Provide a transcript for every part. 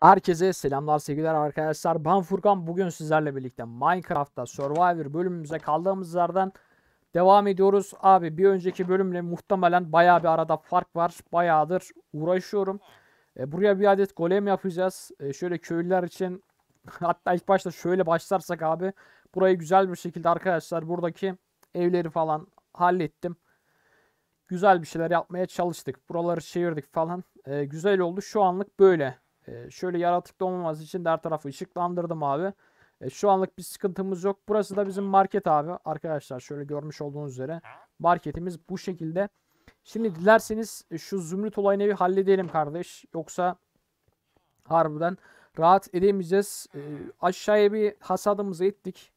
Herkese selamlar sevgiler arkadaşlar. Ben Furkan. Bugün sizlerle birlikte Minecraft'ta Survivor bölümümüze kaldığımız yerden devam ediyoruz. Abi bir önceki bölümle muhtemelen bayağı bir arada fark var. Bayağıdır uğraşıyorum. E, buraya bir adet golem yapacağız. E, şöyle köylüler için hatta ilk başta şöyle başlarsak abi burayı güzel bir şekilde arkadaşlar buradaki evleri falan hallettim. Güzel bir şeyler yapmaya çalıştık. Buraları çevirdik falan. E, güzel oldu. Şu anlık böyle. Ee, şöyle yaratıklı olmaması için de her tarafı ışıklandırdım abi. Ee, şu anlık bir sıkıntımız yok. Burası da bizim market abi. Arkadaşlar şöyle görmüş olduğunuz üzere marketimiz bu şekilde. Şimdi dilerseniz şu zümrüt olayını bir halledelim kardeş. Yoksa harbiden rahat edemeyeceğiz. Ee, aşağıya bir hasadımızı ettik.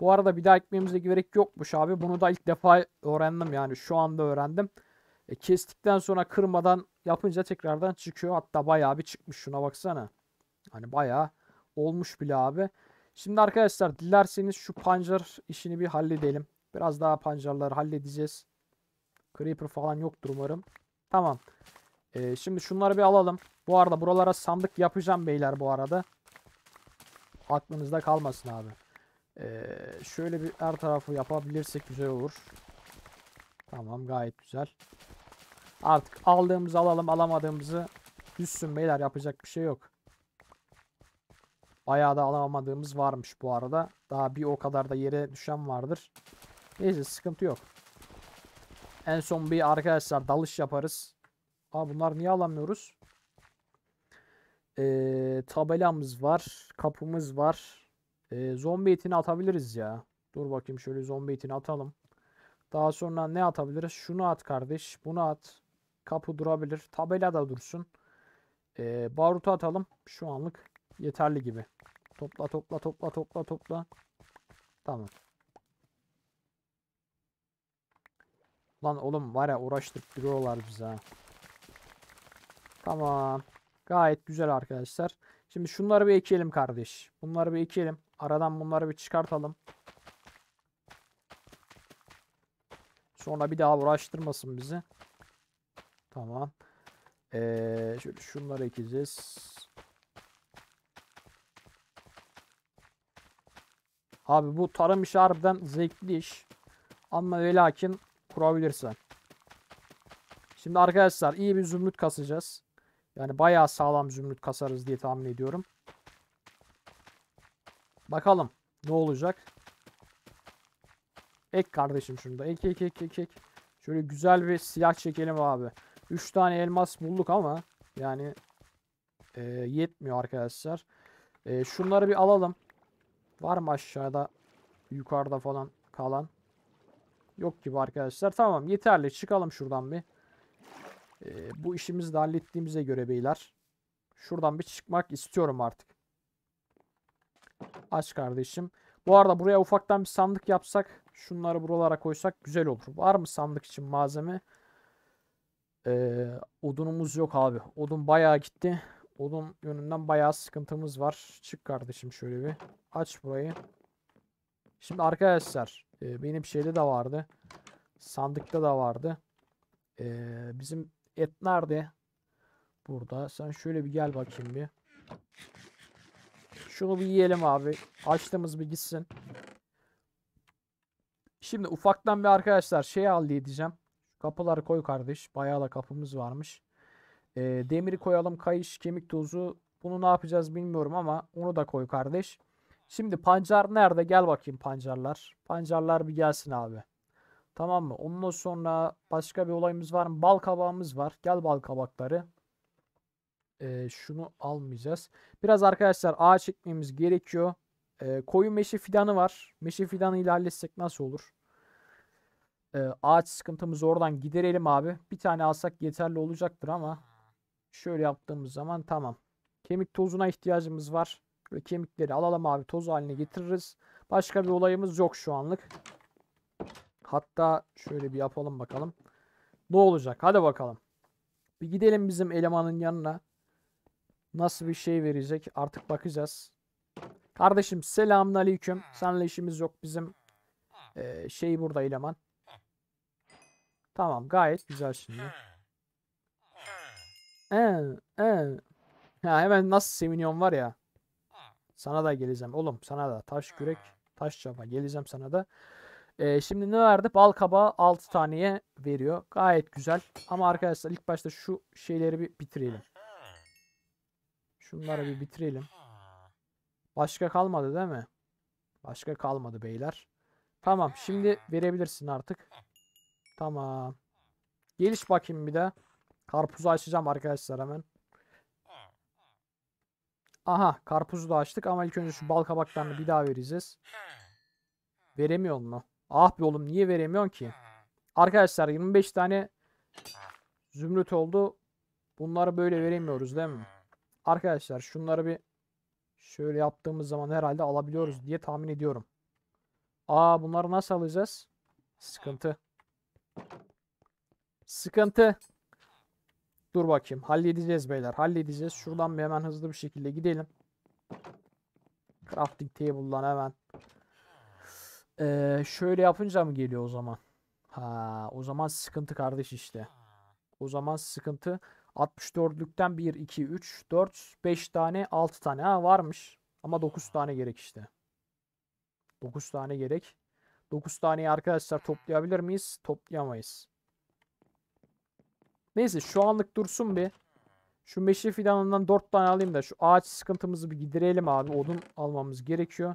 Bu arada bir daha ekmemize gerek yokmuş abi. Bunu da ilk defa öğrendim yani şu anda öğrendim. E, kestikten sonra kırmadan yapınca tekrardan çıkıyor. Hatta bayağı bir çıkmış şuna baksana. Hani bayağı olmuş bile abi. Şimdi arkadaşlar dilerseniz şu pancar işini bir halledelim. Biraz daha pancarları halledeceğiz. Creeper falan yoktur umarım. Tamam. Ee, şimdi şunları bir alalım. Bu arada buralara sandık yapacağım beyler bu arada. Aklınızda kalmasın abi. Ee, şöyle bir her tarafı yapabilirsek güzel olur. Tamam gayet güzel. Artık aldığımızı alalım alamadığımızı düşsün beyler yapacak bir şey yok. Bayağı da alamadığımız varmış bu arada. Daha bir o kadar da yere düşen vardır. Neyse sıkıntı yok. En son bir arkadaşlar dalış yaparız. Aa bunlar niye alamıyoruz? Ee, tabelamız var. Kapımız var. Ee, zombi etini atabiliriz ya. Dur bakayım şöyle zombi etini atalım. Daha sonra ne atabiliriz? Şunu at kardeş. Bunu at. Kapı durabilir. Tabela da dursun. Ee, barutu atalım. Şu anlık yeterli gibi. Topla topla topla topla topla. Tamam. Lan oğlum var ya uğraştırıp duruyorlar bize. Tamam. Gayet güzel arkadaşlar. Şimdi şunları bir ekelim kardeş. Bunları bir ekelim. Aradan bunları bir çıkartalım. Sonra bir daha uğraştırmasın bizi. Tamam. Ee, şöyle şunları ekeceğiz. Abi bu tarım işi harbiden zevkli iş. Ama ve lakin kurabilirsen. Şimdi arkadaşlar iyi bir zümrüt kasacağız. Yani bayağı sağlam zümrüt kasarız diye tahmin ediyorum. Bakalım ne olacak. Ek kardeşim şunu da. Ek ek ek ek ek. Şöyle güzel bir siyah çekelim abi. 3 tane elmas bulduk ama yani e, yetmiyor arkadaşlar. E, şunları bir alalım. Var mı aşağıda yukarıda falan kalan? Yok gibi arkadaşlar. Tamam yeterli. Çıkalım şuradan bir. E, bu işimizi de hallettiğimize göre beyler. Şuradan bir çıkmak istiyorum artık. Aç kardeşim. Bu arada buraya ufaktan bir sandık yapsak. Şunları buralara koysak güzel olur. Var mı sandık için malzeme? Ee, odunumuz yok abi. Odun bayağı gitti. Odun yönünden bayağı sıkıntımız var. Çık kardeşim şöyle bir. Aç burayı. Şimdi arkadaşlar e, benim şeyde de vardı. Sandıkta da vardı. Ee, bizim et nerede? Burada. Sen şöyle bir gel bakayım bir. Şunu bir yiyelim abi. Açtığımız bir gitsin. Şimdi ufaktan bir arkadaşlar şey halledeceğim. Kapıları koy kardeş. Bayağı da kapımız varmış. E, demiri koyalım. Kayış, kemik tozu. Bunu ne yapacağız bilmiyorum ama onu da koy kardeş. Şimdi pancar nerede? Gel bakayım pancarlar. Pancarlar bir gelsin abi. Tamam mı? Ondan sonra başka bir olayımız var mı? Bal kabağımız var. Gel bal kabakları. Ee, şunu almayacağız. Biraz arkadaşlar ağaç ekmemiz gerekiyor. Ee, koyu meşe fidanı var. Meşe fidanı ile halletsek nasıl olur? Ee, ağaç sıkıntımızı oradan giderelim abi. Bir tane alsak yeterli olacaktır ama şöyle yaptığımız zaman tamam. Kemik tozuna ihtiyacımız var. Böyle kemikleri alalım abi toz haline getiririz. Başka bir olayımız yok şu anlık. Hatta şöyle bir yapalım bakalım. Ne olacak? Hadi bakalım. Bir gidelim bizim elemanın yanına. Nasıl bir şey verecek? Artık bakacağız. Kardeşim selamun aleyküm. Seninle işimiz yok bizim. Ee, şey burada eleman. Tamam gayet güzel şimdi. Ee, ee. Ha hemen nasıl seviniyorum var ya. Sana da geleceğim. Oğlum sana da taş kürek, taş çapa geleceğim sana da. Ee, şimdi ne verdi? Bal kabağı 6 taneye veriyor. Gayet güzel. Ama arkadaşlar ilk başta şu şeyleri bir bitirelim. Şunları bir bitirelim. Başka kalmadı değil mi? Başka kalmadı beyler. Tamam şimdi verebilirsin artık. Tamam. Geliş bakayım bir de. Karpuzu açacağım arkadaşlar hemen. Aha karpuzu da açtık ama ilk önce şu bal kabaklarını bir daha vereceğiz. Veremiyor mu? Ah be oğlum niye veremiyorsun ki? Arkadaşlar 25 tane zümrüt oldu. Bunları böyle veremiyoruz değil mi? Arkadaşlar şunları bir şöyle yaptığımız zaman herhalde alabiliyoruz diye tahmin ediyorum. Aa bunları nasıl alacağız? Sıkıntı. Sıkıntı. Dur bakayım. Halledeceğiz beyler. Halledeceğiz. Şuradan bir hemen hızlı bir şekilde gidelim. Crafting table'dan hemen. Ee, şöyle yapınca mı geliyor o zaman? Ha, o zaman sıkıntı kardeş işte. O zaman sıkıntı. 64'lükten 1, 2, 3, 4, 5 tane, 6 tane. Ha varmış. Ama 9 tane gerek işte. 9 tane gerek. 9 taneyi arkadaşlar toplayabilir miyiz? Toplayamayız. Neyse şu anlık dursun bir. Şu meşe fidanından 4 tane alayım da şu ağaç sıkıntımızı bir giderelim abi. Odun almamız gerekiyor.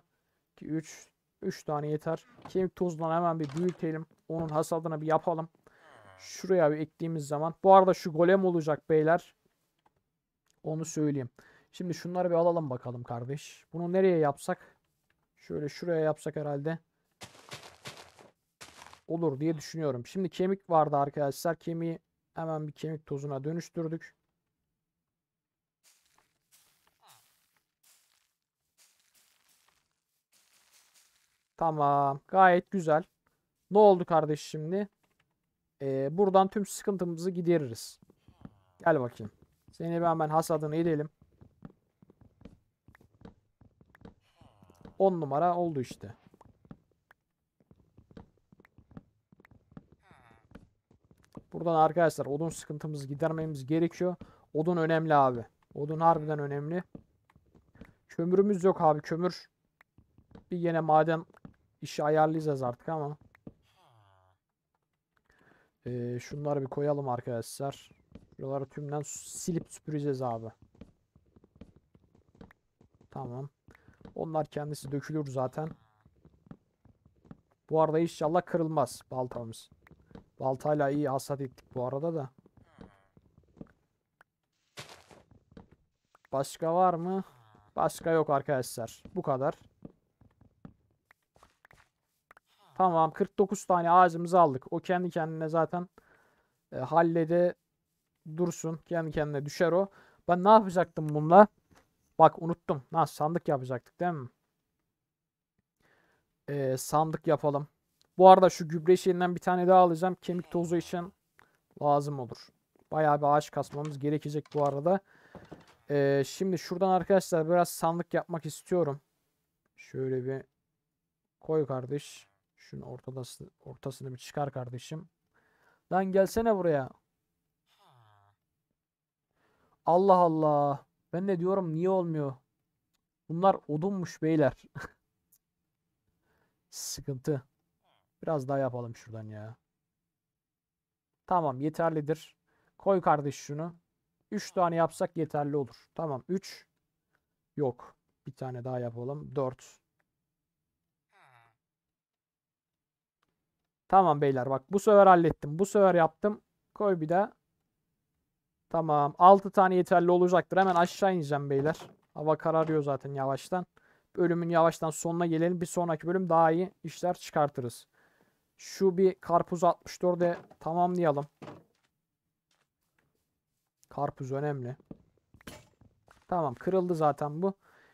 2, 3, 3 tane yeter. Kemik tozundan hemen bir büyütelim. Onun hasadını bir yapalım. Şuraya bir ektiğimiz zaman. Bu arada şu golem olacak beyler. Onu söyleyeyim. Şimdi şunları bir alalım bakalım kardeş. Bunu nereye yapsak? Şöyle şuraya yapsak herhalde. Olur diye düşünüyorum. Şimdi kemik vardı arkadaşlar. Kemiği hemen bir kemik tozuna dönüştürdük. Tamam. Gayet güzel. Ne oldu kardeş şimdi? Ee, buradan tüm sıkıntımızı gideririz. Gel bakayım. Seni bir hemen hasadını edelim. 10 numara oldu işte. Buradan arkadaşlar odun sıkıntımızı gidermemiz gerekiyor. Odun önemli abi. Odun harbiden önemli. Kömürümüz yok abi. Kömür bir yine maden işi ayarlayacağız artık ama. Ee, şunları bir koyalım arkadaşlar. Şuraları tümden silip süpüreceğiz abi. Tamam. Onlar kendisi dökülür zaten. Bu arada inşallah kırılmaz baltamız. Baltayla iyi hasat ettik bu arada da. Başka var mı? Başka yok arkadaşlar. Bu kadar. Tamam 49 tane ağacımızı aldık. O kendi kendine zaten e, hallede dursun. Kendi kendine düşer o. Ben ne yapacaktım bununla? Bak unuttum. Ha, sandık yapacaktık değil mi? Ee, sandık yapalım. Bu arada şu gübre şeyinden bir tane daha alacağım. Kemik tozu için lazım olur. Bayağı bir ağaç kasmamız gerekecek bu arada. Ee, şimdi şuradan arkadaşlar biraz sandık yapmak istiyorum. Şöyle bir koy kardeş. Şunun ortası, ortasını bir çıkar kardeşim. Lan gelsene buraya. Allah Allah. Ben de diyorum niye olmuyor? Bunlar odunmuş beyler. Sıkıntı. Biraz daha yapalım şuradan ya. Tamam yeterlidir. Koy kardeş şunu. 3 tane yapsak yeterli olur. Tamam 3. Yok. Bir tane daha yapalım. 4. Tamam beyler bak bu sefer hallettim. Bu sefer yaptım. Koy bir daha. Tamam. 6 tane yeterli olacaktır. Hemen aşağı ineceğim beyler. Hava kararıyor zaten yavaştan. Bölümün yavaştan sonuna gelelim. Bir sonraki bölüm daha iyi işler çıkartırız. Şu bir karpuz 64'e tamamlayalım. Karpuz önemli. Tamam kırıldı zaten bu.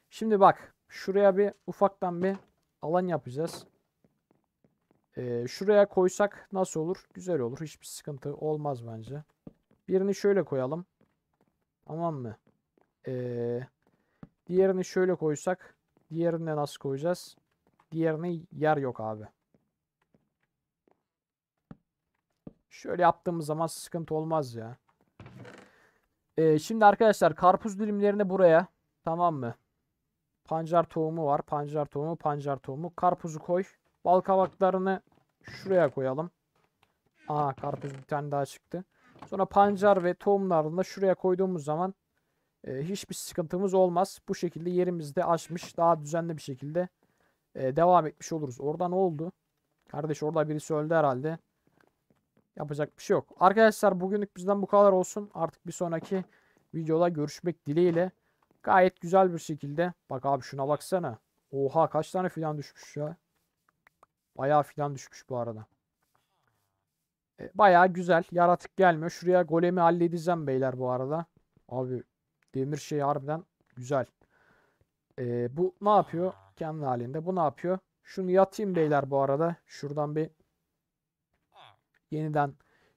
Şimdi bak şuraya bir ufaktan bir alan yapacağız. Ee, şuraya koysak nasıl olur? Güzel olur. Hiçbir sıkıntı olmaz bence. Birini şöyle koyalım. Tamam mı? Ee, diğerini şöyle koysak. Diğerini nasıl koyacağız? Diğerini yer yok abi. Şöyle yaptığımız zaman sıkıntı olmaz ya. Ee, şimdi arkadaşlar karpuz dilimlerini buraya tamam mı? Pancar tohumu var. Pancar tohumu, pancar tohumu. Karpuzu koy. Bal kabaklarını şuraya koyalım. Aa karpuz bir tane daha çıktı. Sonra pancar ve tohumlarını da şuraya koyduğumuz zaman e, hiçbir sıkıntımız olmaz. Bu şekilde yerimizde açmış daha düzenli bir şekilde e, devam etmiş oluruz. Orada ne oldu? Kardeş orada birisi öldü herhalde. Yapacak bir şey yok. Arkadaşlar bugünlük bizden bu kadar olsun. Artık bir sonraki videoda görüşmek dileğiyle. Gayet güzel bir şekilde. Bak abi şuna baksana. Oha kaç tane filan düşmüş ya. Bayağı filan düşmüş bu arada. E, bayağı güzel. Yaratık gelmiyor. Şuraya golemi halledeceğim beyler bu arada. Abi demir şey harbiden güzel. E, bu ne yapıyor? Kendi halinde. Bu ne yapıyor? Şunu yatayım beyler bu arada. Şuradan bir yeniden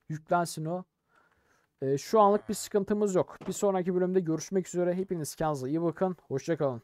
yüklensin o. E, şu anlık bir sıkıntımız yok. Bir sonraki bölümde görüşmek üzere. Hepiniz kendinize iyi bakın. Hoşçakalın.